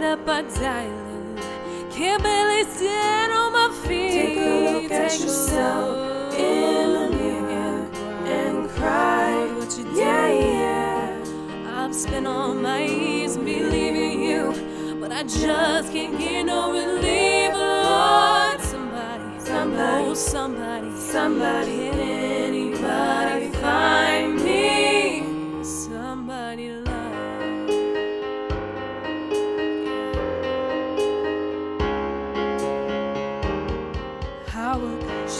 darling. Can't barely stand on my feet. Take a look at yourself in the mirror and cry. What you Yeah, yeah. I've spent all my years believing you, but I just can't get no relief. Lord, somebody, Somebody. oh somebody, Somebody, can anybody find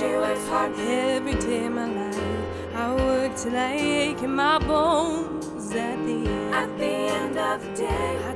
She works hard. every day of my life. I work till I ache in my bones. At the end, At the end of the day, I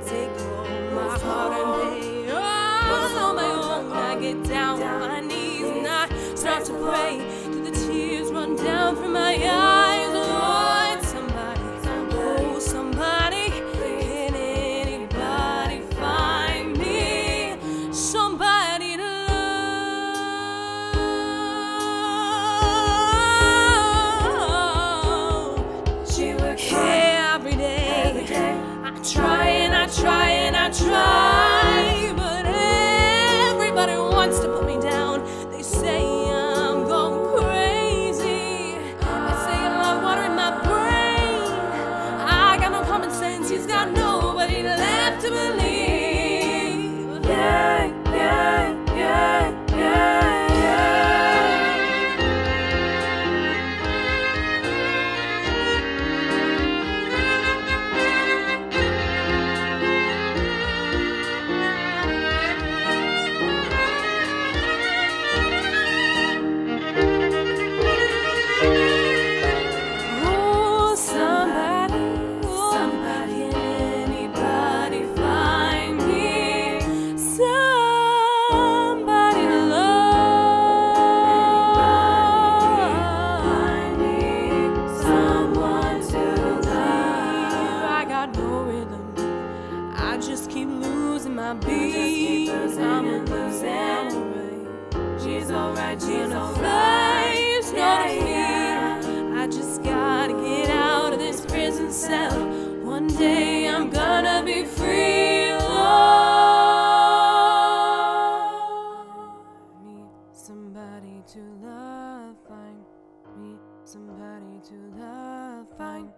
cell. One day I'm gonna be free. Lord, me somebody to love, find me somebody to love, find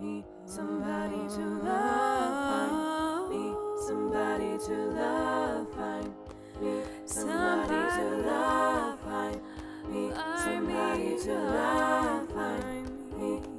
me somebody to love, find me somebody to love, find me somebody to love, find me somebody to love, find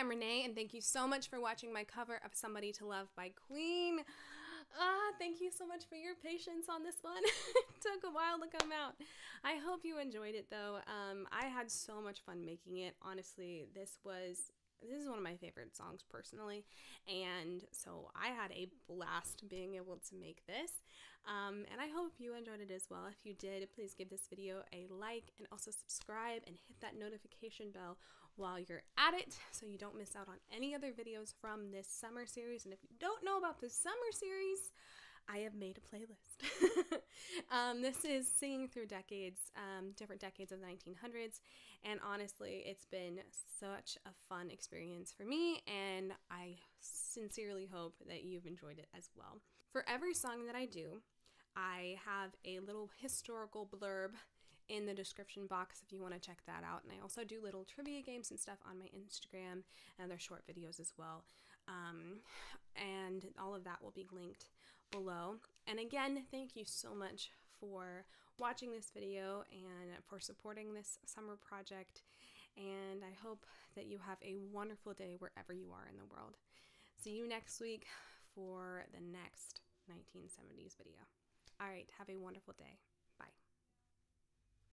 I'm Renee, and thank you so much for watching my cover of Somebody to Love by Queen. Ah, thank you so much for your patience on this one. it took a while to come out. I hope you enjoyed it though. Um, I had so much fun making it. Honestly, this was this is one of my favorite songs personally, and so I had a blast being able to make this. Um, and I hope you enjoyed it as well. If you did, please give this video a like and also subscribe and hit that notification bell while you're at it so you don't miss out on any other videos from this summer series. And if you don't know about the summer series, I have made a playlist. um, this is Singing Through Decades, um, different decades of the 1900s. And honestly, it's been such a fun experience for me, and I sincerely hope that you've enjoyed it as well. For every song that I do, I have a little historical blurb in the description box if you want to check that out. And I also do little trivia games and stuff on my Instagram and other short videos as well. Um, and all of that will be linked below. And again, thank you so much for watching this video and for supporting this summer project. And I hope that you have a wonderful day wherever you are in the world. See you next week for the next 1970s video. All right, have a wonderful day.